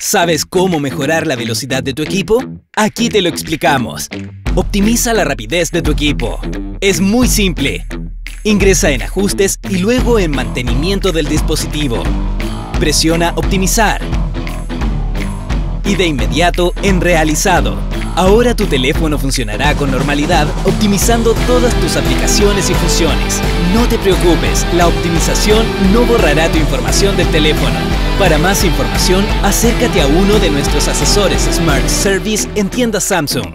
¿Sabes cómo mejorar la velocidad de tu equipo? Aquí te lo explicamos. Optimiza la rapidez de tu equipo. Es muy simple. Ingresa en Ajustes y luego en Mantenimiento del dispositivo. Presiona Optimizar. Y de inmediato en Realizado. Ahora tu teléfono funcionará con normalidad optimizando todas tus aplicaciones y funciones. No te preocupes, la optimización no borrará tu información del teléfono. Para más información, acércate a uno de nuestros asesores Smart Service en tienda Samsung.